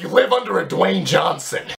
you live under a Dwayne Johnson.